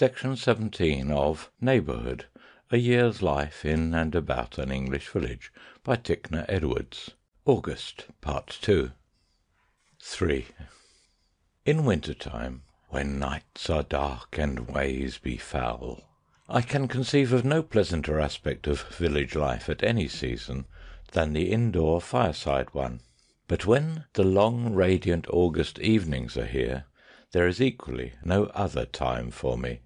Section 17 of Neighbourhood: A Year's Life in and About an English Village by Tickner Edwards August II III In winter time, when nights are dark and ways be foul, I can conceive of no pleasanter aspect of village life at any season than the indoor fireside one. But when the long radiant August evenings are here there is equally no other time for me.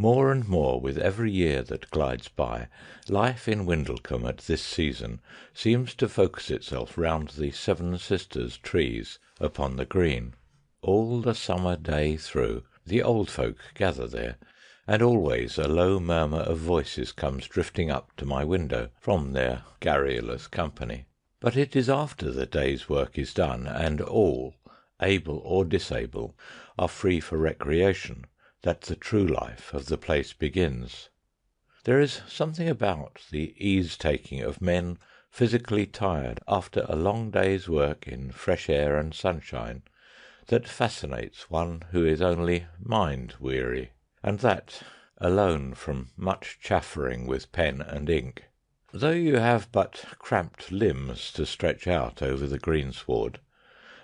More and more with every year that glides by, life in Windlecombe at this season seems to focus itself round the Seven Sisters trees upon the green. All the summer day through the old folk gather there, and always a low murmur of voices comes drifting up to my window from their garrulous company. But it is after the day's work is done, and all, able or disable, are free for recreation, that the true life of the place begins. There is something about the ease taking of men physically tired after a long day's work in fresh air and sunshine that fascinates one who is only mind weary, and that alone from much chaffering with pen and ink. Though you have but cramped limbs to stretch out over the greensward,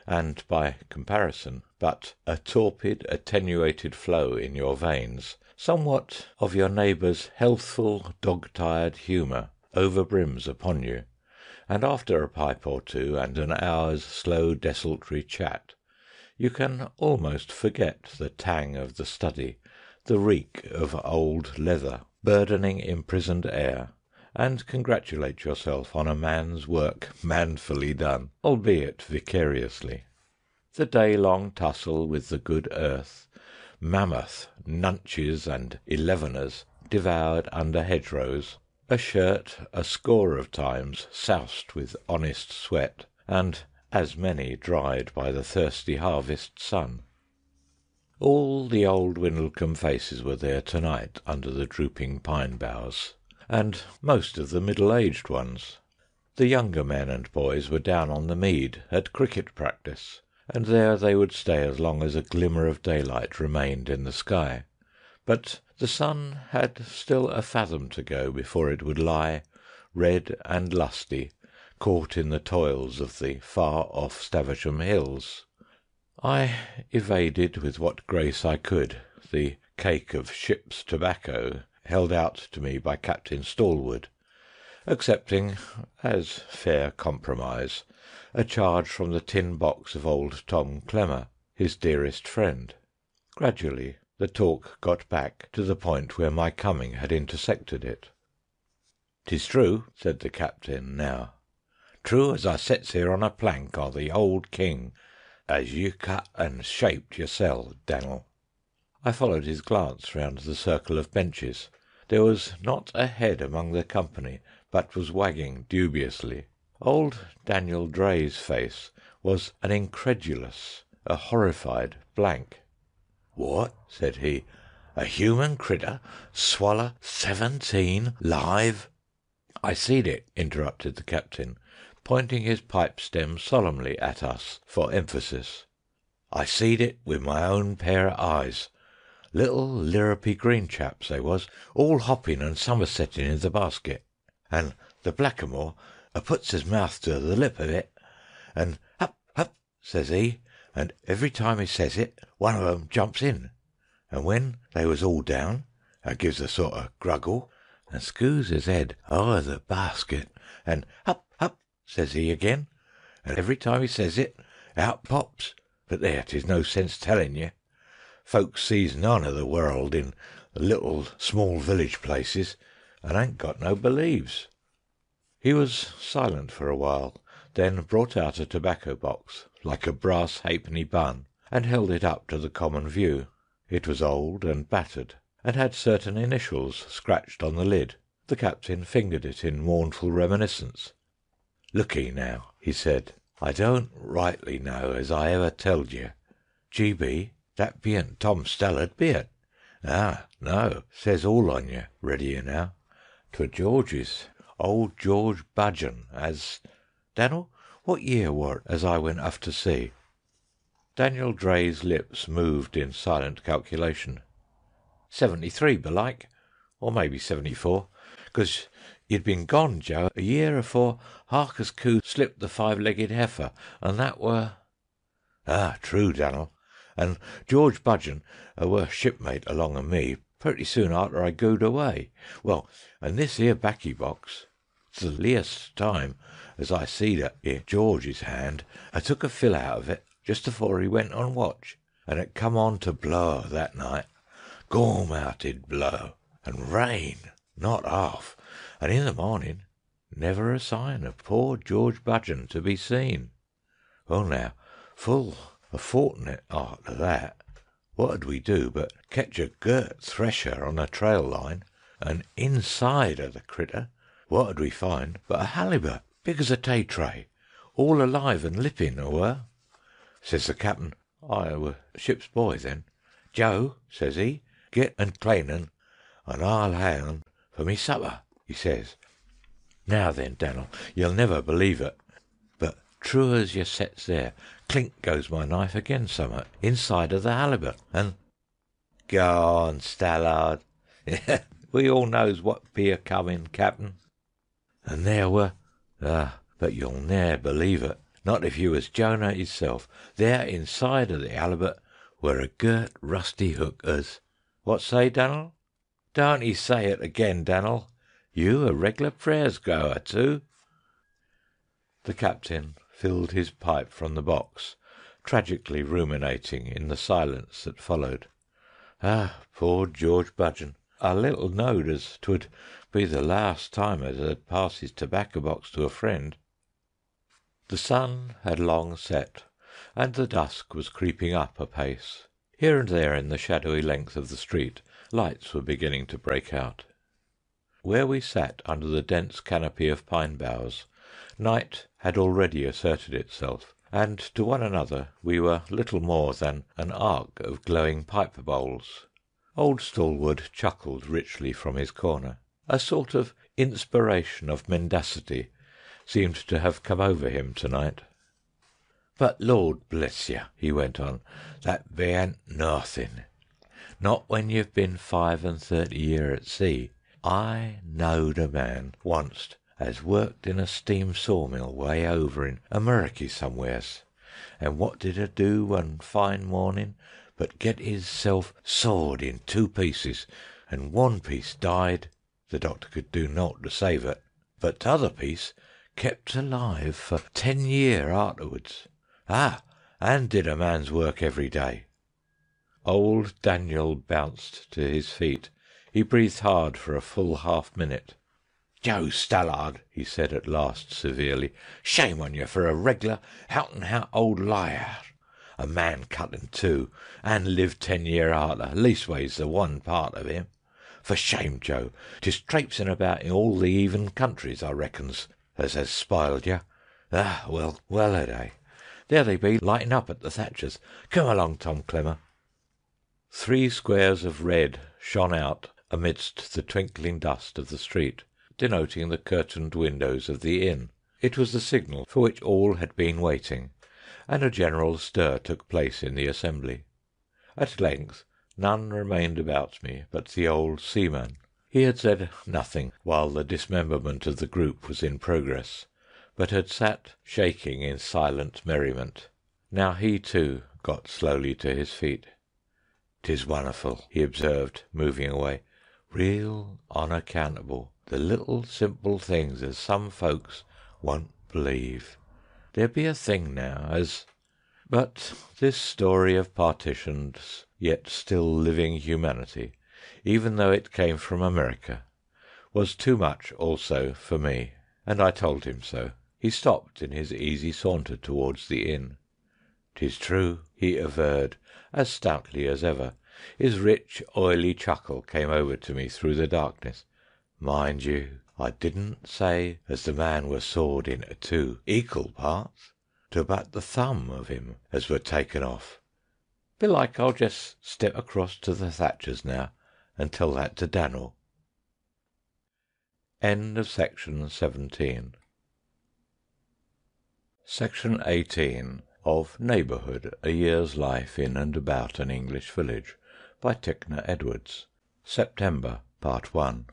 and, by comparison, but a torpid, attenuated flow in your veins, somewhat of your neighbour's healthful, dog tired humour overbrims upon you, and after a pipe or two and an hour's slow desultory chat you can almost forget the tang of the study, the reek of old leather burdening imprisoned air, and congratulate yourself on a man's work manfully done, albeit vicariously. The day long tussle with the good earth, mammoth nunches and eleveners devoured under hedgerows, a shirt a score of times soused with honest sweat, and as many dried by the thirsty harvest sun. All the old Windlecombe faces were there to night under the drooping pine boughs, and most of the middle aged ones. The younger men and boys were down on the mead at cricket practice, and there they would stay as long as a glimmer of daylight remained in the sky. But the sun had still a fathom to go before it would lie, red and lusty, caught in the toils of the far off Staversham hills. I evaded with what grace I could the cake of ship's tobacco held out to me by Captain Stallwood, accepting, as fair compromise, a charge from the tin box of old Tom Clemmer, his dearest friend. Gradually the talk got back to the point where my coming had intersected it. "'Tis true," said the captain now, "true as I sets here on a plank o' the old king as you cut and shaped yoursel', Dan'l." I followed his glance round the circle of benches. There was not a head among the company but was wagging dubiously. Old Daniel Dray's face was an incredulous, a horrified blank. "What!" said he, "a human critter swaller seventeen live "I seed it," interrupted the captain, pointing his pipe stem solemnly at us for emphasis. "I seed it with my own pair o' eyes. Little lirrupy green chaps they was, all hoppin' and summersettin' in the basket. An' the blackamoor a puts his mouth to the lip of it, and 'Hup, hup says he, and every time he says it one of 'em jumps in, and when they was all down, a gives a sort o' gruggle, and scoos his head o'er the basket, and 'Hup, hup says he again, and every time he says it, out pops but there, 'tis no sense tellin' you. Folks sees none o' the world in little small village places, and ain't got no believes." He was silent for a while, then brought out a tobacco box, like a brass halfpenny bun, and held it up to the common view. It was old and battered, and had certain initials scratched on the lid. The captain fingered it in mournful reminiscence. "Look'ee now," he said, "I don't rightly know as I ever telled you. G.B., that bean't Tom Stallard, be it? Ah, no, says all on you, ready you now. 'Twere George's, old George Budgeon, as Dan'l, what year it as I went off to sea?" Daniel Dray's lips moved in silent calculation. seventy three belike, or maybe seventy four, 'cause you'd been gone, Joe, a year afore Harker's Coo slipped the five legged heifer, and that were Ah, true, Dan'l, and George Budgeon, a were shipmate along o' me pretty soon arter I goed away. Well, and this 'ere baccy box, the leäst time as I seed it i' George's hand, I took a fill out of it just afore he went on watch, and it come on to blow that night Gorm 'ow it did blow! and rain not half, and in the mornin' never a sign of poor George Budgeon to be seen. Well, now, full a fortni't arter that, what 'ud we do but ketch a gert thresher on a trail line, and inside o' the critter what 'ud we find but a halibut big as a tay tray, all alive and lippin' 'a were. Says the cap'n I were ship's boy then "Joe," says 'e, "get and clane un, and I'll hae for me supper," 'e says. Now then, Dan'l, you'll never believe it, but true as you sets there, clink goes my knife again summat inside o' the halibut, and Garn, Stallard, we all knows what be a comin', cap'n. And there were ah, but you'll ne'er believe it, not if you was Jonah hisself, there inside o' the halibut were a gert rusty hook as what say, Dan'l? Don't 'ee say it again, Dan'l. You a reg'lar prayers goer, too. The captain filled his pipe from the box, tragically ruminating in the silence that followed. Ah, poor George Budgeon! I little knowed as 'twould be the last time as I'd pass his tobacco box to a friend. The sun had long set, and the dusk was creeping up apace. Here and there in the shadowy length of the street lights were beginning to break out. Where we sat under the dense canopy of pine boughs, night had already asserted itself, and to one another we were little more than an arc of glowing pipe bowls. Old Stallwood chuckled richly from his corner. A sort of inspiration of mendacity seemed to have come over him to night. "But Lord bless you," he went on, "that bean't nothin'. Not when you've been five and thirty year at sea. I knowed a man onct as worked in a steam sawmill way over in Amurriky somewheres, and what did 'a do one fine mornin' but get 'isself sawed in two pieces, and one piece died the doctor could do nowt to save it but t'other piece kept alive for ten year arterwards. Ah! and did a man's work every day." Old Daniel bounced to his feet. He breathed hard for a full half minute. "Joe Stallard," he said at last severely, "shame on you for a reg'lar hout and hout old liar. A man cut in two, and lived ten year arter, leastways the one part of him. For shame, Joe! 'Tis traipsin' about in all the 'eathen countries, I reckons, as has spiled you. Ah, well, well a day! There they be lightin' up at the Thatchers'. Come along, Tom Clemmer." Three squares of red shone out amidst the twinkling dust of the street, denoting the curtained windows of the inn. It was the signal for which all had been waiting, and a general stir took place in the assembly. At length none remained about me but the old seaman. He had said nothing while the dismemberment of the group was in progress, but had sat shaking in silent merriment. Now he, too, got slowly to his feet. "'Tis wonderful," he observed, moving away, "real unaccountable, the little simple things as some folks won't believe. There be a thing now as But this story of partitioned yet still living humanity, even though it came from America, was too much also for me, and I told him so. He stopped in his easy saunter towards the inn. "'Tis true," he averred, as stoutly as ever. His rich, oily chuckle came over to me through the darkness. "Mind you, I didn't say as the man were sawed in two ekal parts. 'Twere but the thumb of him as were taken off. Belike I'll just step across to the Thatchers' now, and tell that to Dan'l." End of section 18 of Neighbourhood: A Year's Life in and About an English Village by Tickner Edwards SEPTEMBER Part I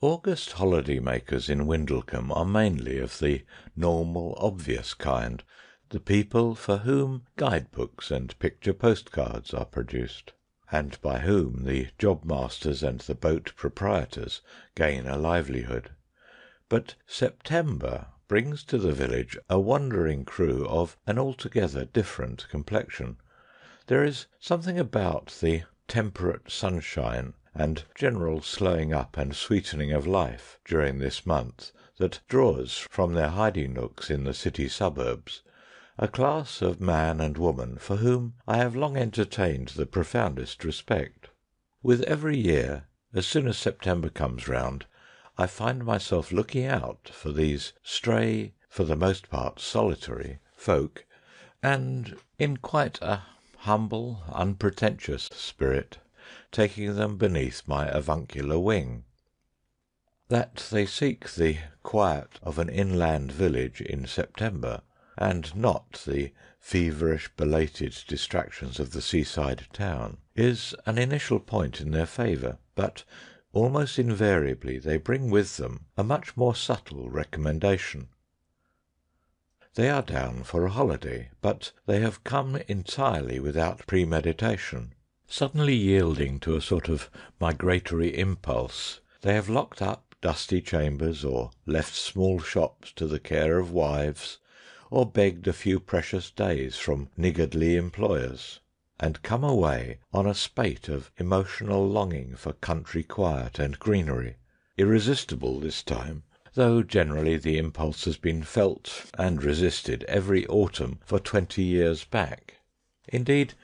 August holiday makers in Windlecombe are mainly of the normal, obvious kind, the people for whom guide books and picture postcards are produced, and by whom the job masters and the boat proprietors gain a livelihood. But September brings to the village a wandering crew of an altogether different complexion. There is something about the temperate sunshine and general slowing up and sweetening of life during this month that draws from their hiding nooks in the city suburbs a class of man and woman for whom I have long entertained the profoundest respect. With every year, as soon as September comes round, I find myself looking out for these stray, for the most part solitary, folk, and in quite a humble, unpretentious spirit taking them beneath my avuncular wing. That they seek the quiet of an inland village in September, and not the feverish, belated distractions of the seaside town, is an initial point in their favour, but almost invariably they bring with them a much more subtle recommendation. They are down for a holiday, but they have come entirely without premeditation. Suddenly yielding to a sort of migratory impulse, they have locked up dusty chambers, or left small shops to the care of wives, or begged a few precious days from niggardly employers and come away on a spate of emotional longing for country quiet and greenery, irresistible this time, though generally the impulse has been felt and resisted every autumn for twenty years back. Indeed,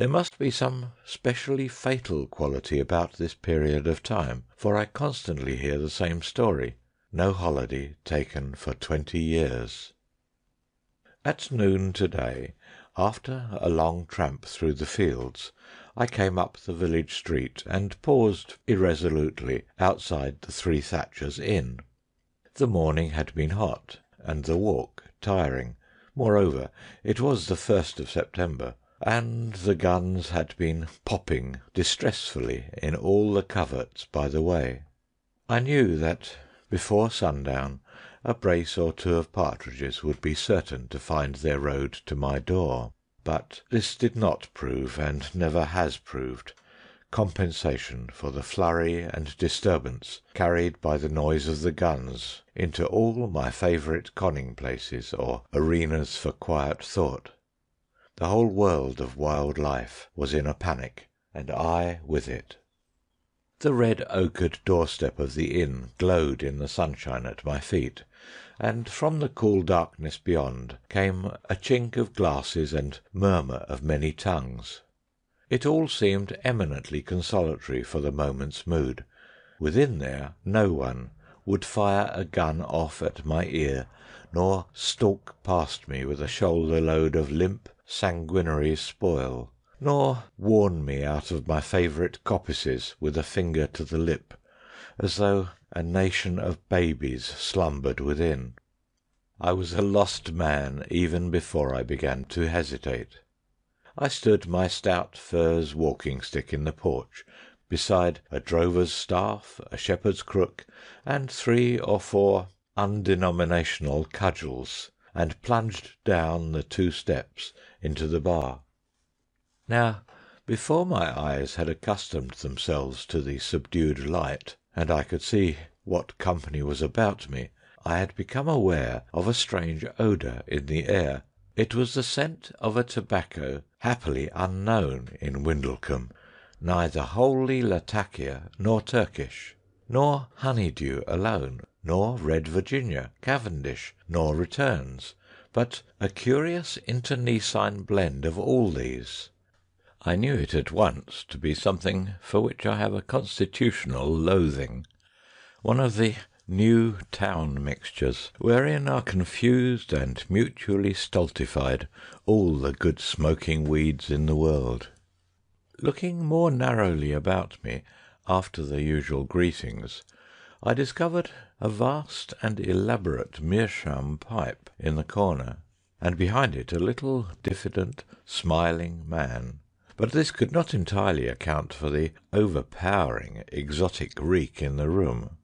there must be some specially fatal quality about this period of time, for I constantly hear the same story no holiday taken for twenty years. At noon to day after a long tramp through the fields, I came up the village street and paused irresolutely outside the Three Thatchers inn. The morning had been hot, and the walk tiring; moreover, it was the first of September, and the guns had been popping distressfully in all the coverts by the way. I knew that before sundown a brace or two of partridges would be certain to find their road to my door. But this did not prove, and never has proved, compensation for the flurry and disturbance carried by the noise of the guns into all my favourite conning places or arenas for quiet thought. The whole world of wild life was in a panic, and I with it. The red ochred doorstep of the inn glowed in the sunshine at my feet, and from the cool darkness beyond came a chink of glasses and murmur of many tongues. It all seemed eminently consolatory for the moment's mood. Within there no one would fire a gun off at my ear, nor stalk past me with a shoulder load of limp, sanguinary spoil nor warn me out of my favourite coppices with a finger to the lip, as though a nation of babies slumbered within. I was a lost man even before I began to hesitate. I stood my stout furze walking stick in the porch, beside a drover's staff, a shepherd's crook, and three or four undenominational cudgels, and plunged down the two steps into the bar. Now, before my eyes had accustomed themselves to the subdued light, and I could see what company was about me, I had become aware of a strange odour in the air. It was the scent of a tobacco happily unknown in Windlecombe, neither wholly Latakia nor Turkish, nor honeydew alone, nor red Virginia, Cavendish, nor returns, but a curious internecine blend of all these. I knew it at once to be something for which I have a constitutional loathing one of the new town mixtures, wherein are confused and mutually stultified all the good smoking weeds in the world. Looking more narrowly about me, after the usual greetings, I discovered a vast and elaborate meerschaum pipe in the corner, and behind it a little diffident, smiling man but this could not entirely account for the overpowering exotic reek in the room.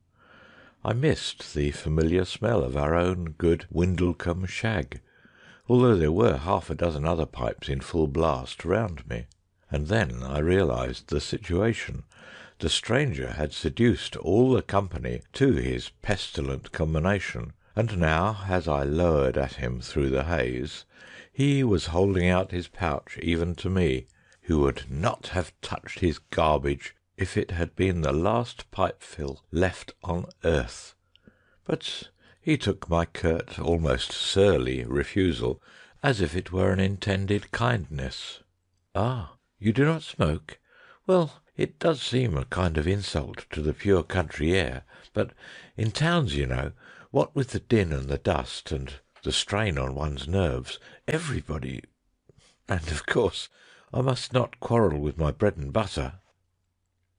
I missed the familiar smell of our own good Windlecombe shag, although there were half a dozen other pipes in full blast round me. And then I realised the situation. The stranger had seduced all the company to his pestilent combination, and now, as I lowered at him through the haze, he was holding out his pouch even to me, who would not have touched his garbage if it had been the last pipefill left on earth. But he took my curt, almost surly, refusal as if it were an intended kindness. "Ah, you do not smoke? Well, it does seem a kind of insult to the pure country air, but in towns, you know, what with the din and the dust, and the strain on one's nerves, everybody and, of course, I must not quarrel with my bread and butter."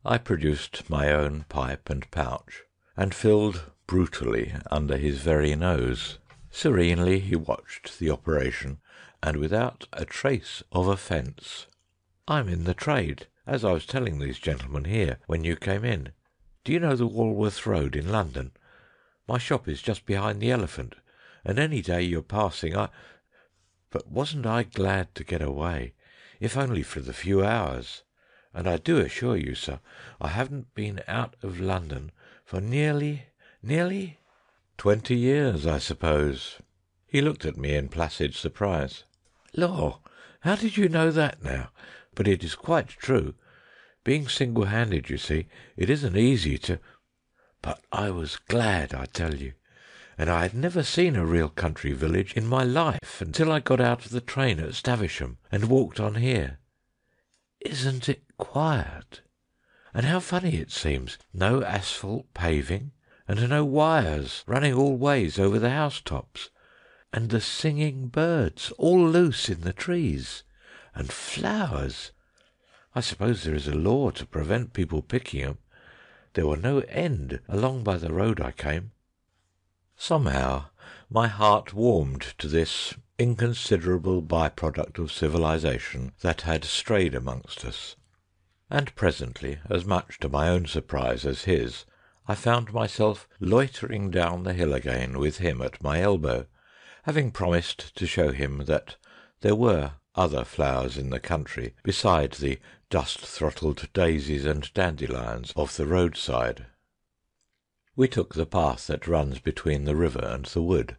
I produced my own pipe and pouch, and filled brutally under his very nose. Serenely he watched the operation, and without a trace of offence. "I'm in the trade, as I was telling these gentlemen here when you came in. Do you know the Walworth Road in London? My shop is just behind the Elephant and any day you're passing I But wasn't I glad to get away, if only for the few hours. And I do assure you, sir, I haven't been out of London for nearly nearly twenty years, I suppose." He looked at me in placid surprise. "Law! how did you know that now? But it is quite true. Being single handed, you see, it isn't easy to But I was glad, I tell you and I had never seen a real country village in my life until I got out of the train at Stavisham and walked on here. Isn't it quiet? And how funny it seems no asphalt paving, and no wires running all ways over the housetops, and the singing birds all loose in the trees, and flowers. I suppose there is a law to prevent people picking 'em. There were no end along by the road I came. Somehow my heart warmed to this inconsiderable by product of civilisation that had strayed amongst us, and presently, as much to my own surprise as his, I found myself loitering down the hill again with him at my elbow, having promised to show him that there were other flowers in the country beside the dust throttled daisies and dandelions of the roadside. We took the path that runs between the river and the wood.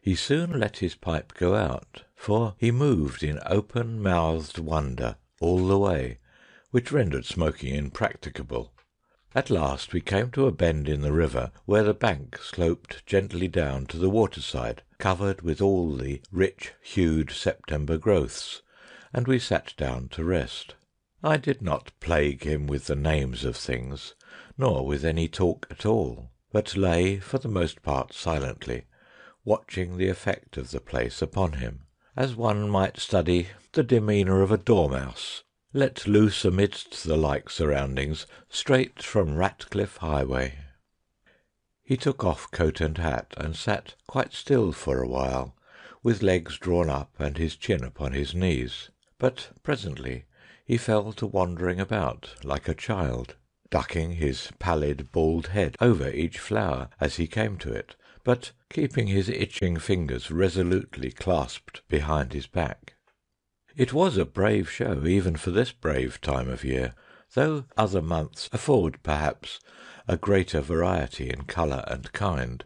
He soon let his pipe go out, for he moved in open mouthed wonder all the way, which rendered smoking impracticable. At last we came to a bend in the river where the bank sloped gently down to the waterside, covered with all the rich hued September growths, and we sat down to rest. I did not plague him with the names of things, nor with any talk at all but lay for the most part silently, watching the effect of the place upon him, as one might study the demeanour of a dormouse let loose amidst the like surroundings straight from Ratcliffe Highway. He took off coat and hat, and sat quite still for a while, with legs drawn up and his chin upon his knees, but presently he fell to wandering about like a child ducking his pallid bald head over each flower as he came to it, but keeping his itching fingers resolutely clasped behind his back. It was a brave show even for this brave time of year, though other months afford perhaps a greater variety in colour and kind.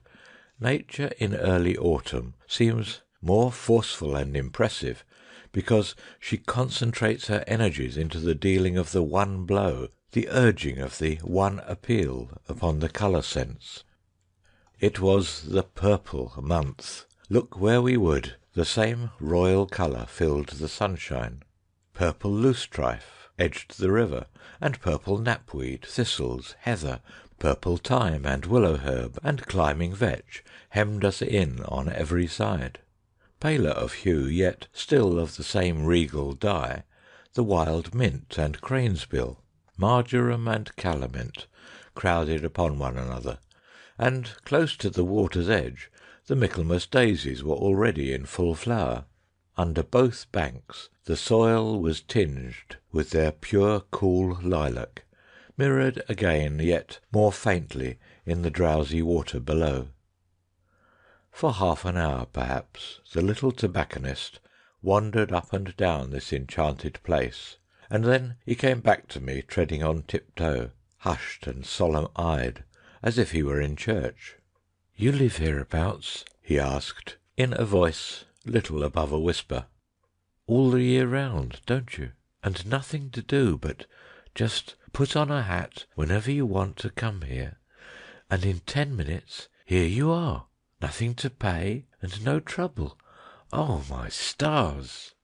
Nature in early autumn seems more forceful and impressive because she concentrates her energies into the dealing of the one blow the urging of the one appeal upon the colour sense. It was the purple month. Look where we would, the same royal colour filled the sunshine. Purple loosestrife edged the river, and purple knapweed, thistles, heather, purple thyme and willow herb and climbing vetch hemmed us in on every side. Paler of hue, yet still of the same regal dye, the wild mint and cranesbill, marjoram and calamint crowded upon one another, and close to the water's edge the Michaelmas daisies were already in full flower. Under both banks the soil was tinged with their pure cool lilac, mirrored again yet more faintly in the drowsy water below. For half an hour, perhaps, the little tobacconist wandered up and down this enchanted place, and then he came back to me treading on tiptoe, hushed and solemn eyed, as if he were in church. "You live hereabouts?" he asked, in a voice little above a whisper. "All the year round, don't you? And nothing to do but just put on a hat whenever you want to come here, and in ten minutes here you are. Nothing to pay, and no trouble. Oh, my stars!"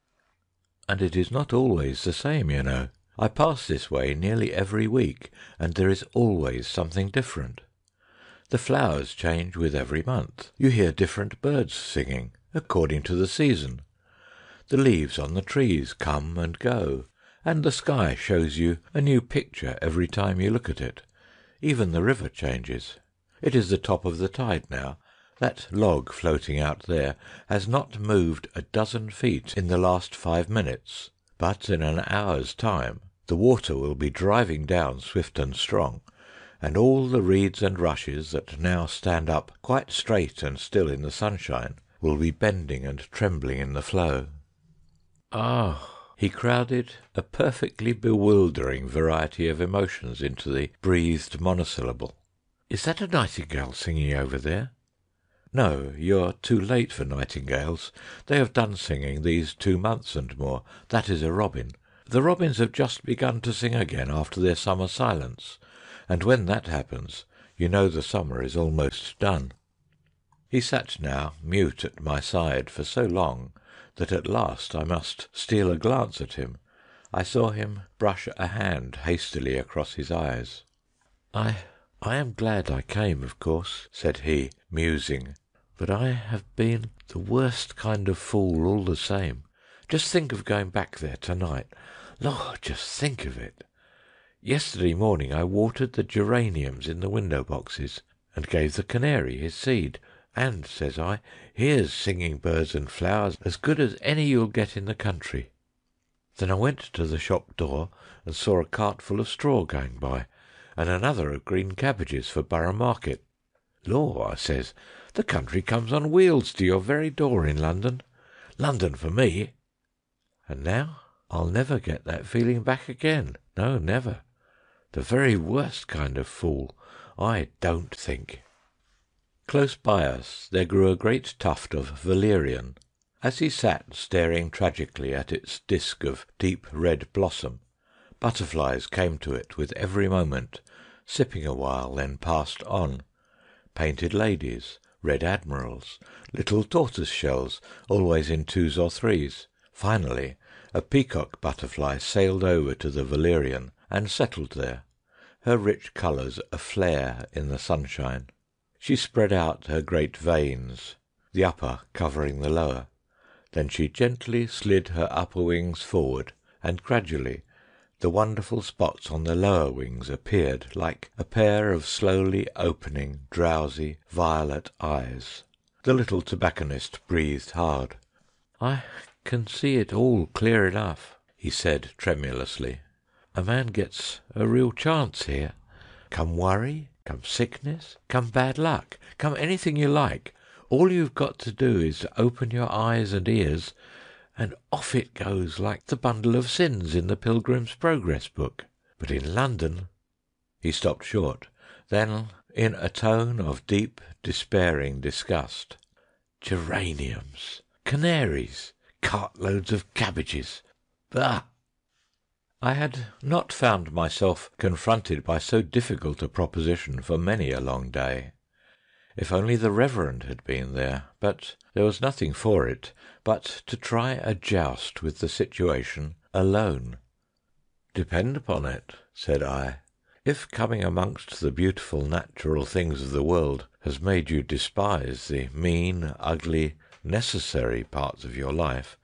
And it is not always the same, you know. I pass this way nearly every week, and there is always something different. The flowers change with every month. You hear different birds singing according to the season. The leaves on the trees come and go, and the sky shows you a new picture every time you look at it. Even the river changes. It is the top of the tide now. That log floating out there has not moved a dozen feet in the last five minutes, but in an hour's time the water will be driving down swift and strong, and all the reeds and rushes that now stand up quite straight and still in the sunshine will be bending and trembling in the flow. Ah! He crowded a perfectly bewildering variety of emotions into the breathed monosyllable. "Is that a nightingale singing over there?" "No, you're too late for nightingales. They have done singing these two months and more. That is a robin. The robins have just begun to sing again after their summer silence, and when that happens you know the summer is almost done." He sat now mute at my side for so long that at last I must steal a glance at him. I saw him brush a hand hastily across his eyes. "I I am glad I came, of course," said he, musing, "but I have been the worst kind of fool all the same. Just think of going back there to night. Lord, just think of it! Yesterday morning I watered the geraniums in the window boxes, and gave the canary his seed. And, says I, here's singing birds and flowers as good as any you'll get in the country. Then I went to the shop door and saw a cart full of straw going by, and another of green cabbages for Borough Market. Law, I says, the country comes on wheels to your very door in London. London for me! And now I'll never get that feeling back again. No, never. The very worst kind of fool, I don't think. Close by us there grew a great tuft of valerian. As he sat staring tragically at its disk of deep red blossom, butterflies came to it with every moment, sipping a while, then passed on painted ladies, red admirals, little tortoise shells, always in twos or threes. Finally a peacock butterfly sailed over to the valerian and settled there, her rich colours aflare in the sunshine. She spread out her great veins, the upper covering the lower. Then she gently slid her upper wings forward, and gradually the wonderful spots on the lower wings appeared like a pair of slowly opening, drowsy, violet eyes. The little tobacconist breathed hard. "I can see it all clear enough," he said tremulously. "A man gets a real chance here. Come worry, Come sickness, come bad luck, come anything you like, all you've got to do is to open your eyes and ears, and off it goes like the bundle of sins in the Pilgrim's Progress book. But in London " He stopped short. Then, in a tone of deep, despairing disgust "Geraniums, canaries, cartloads of cabbages bah! I had not found myself confronted by so difficult a proposition for many a long day. If only the Reverend had been there, but there was nothing for it but to try a joust with the situation alone. "Depend upon it," said I, "if coming amongst the beautiful natural things of the world has made you despise the mean, ugly, necessary parts of your life,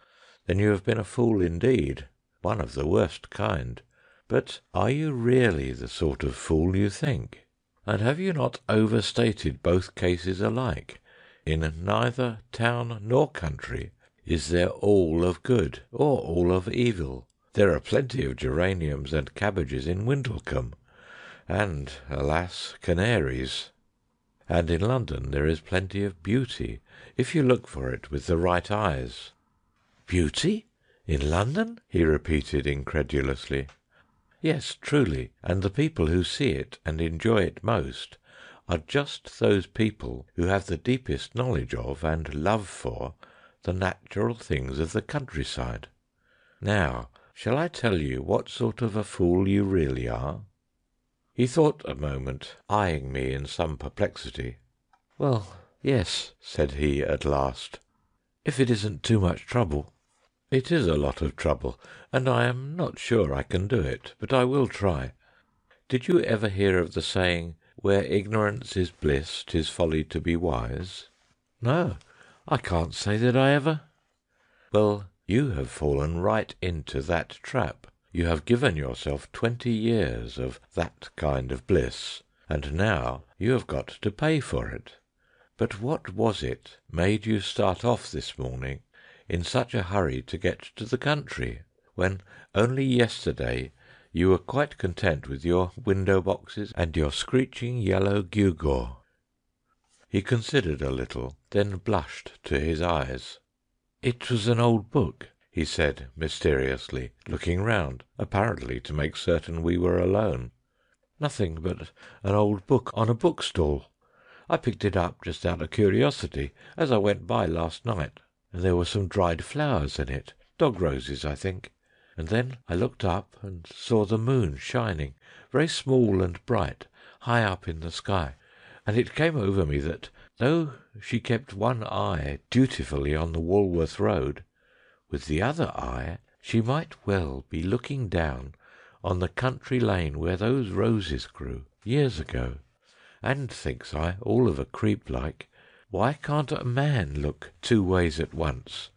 then you have been a fool indeed one of the worst kind. But are you really the sort of fool you think? And have you not overstated both cases alike? In neither town nor country is there all of good or all of evil? There are plenty of geraniums and cabbages in Windlecombe, and, alas, canaries. And in London there is plenty of beauty, if you look for it with the right eyes. Beauty? In London? he repeated incredulously. Yes, truly, and the people who see it and enjoy it most are just those people who have the deepest knowledge of, and love for, the natural things of the countryside. Now, shall I tell you what sort of a fool you really are? He thought a moment, eyeing me in some perplexity. Well, yes, said he at last, if it isn't too much trouble. It is a lot of trouble, and I am not sure I can do it, but I will try. Did you ever hear of the saying, "Where ignorance is bliss, 'tis folly to be wise"? No, I can't say that I ever. Well, you have fallen right into that trap. You have given yourself twenty years of that kind of bliss, and now you have got to pay for it. But what was it made you start off this morning in such a hurry to get to the country, when only yesterday you were quite content with your window boxes and your screeching yellow gewgaw? He considered a little, then blushed to his eyes. "It was an old book," he said mysteriously, looking round, apparently to make certain we were alone. "Nothing but an old book on a bookstall. I picked it up just out of curiosity as I went by last night and there were some dried flowers in it, dog roses, I think. And then I looked up and saw the moon shining, very small and bright, high up in the sky, and it came over me that though she kept one eye dutifully on the Walworth Road, with the other eye she might well be looking down on the country lane where those roses grew years ago. And, thinks I, all of a creep like, why can't a man look two ways at once?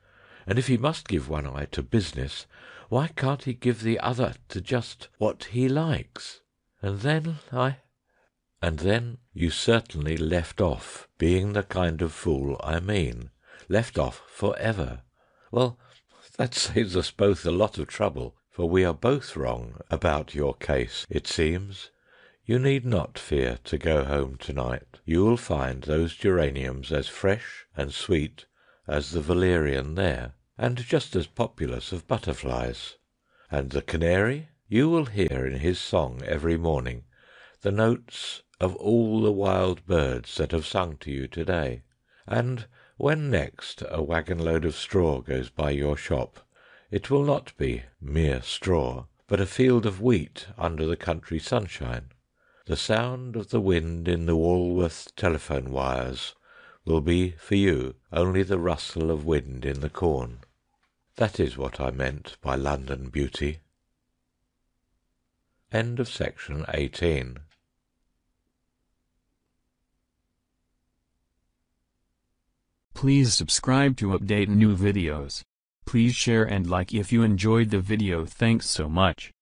And if he must give one eye to business, why can't he give the other to just what he likes? And then I and then you certainly left off being the kind of fool I mean left off for ever. Well, that saves us both a lot of trouble, for we are both wrong about your case, it seems. You need not fear to go home to night. You will find those geraniums as fresh and sweet as the valerian there, and just as populous of butterflies. And the canary? You will hear in his song every morning the notes of all the wild birds that have sung to you to day. And when next a wagon load of straw goes by your shop, it will not be mere straw, but a field of wheat under the country sunshine. The sound of the wind in the Walworth telephone wires will be for you only the rustle of wind in the corn. That is what I meant by London beauty. End of section 18. Please subscribe to update new videos. Please share and like if you enjoyed the video. Thanks so much.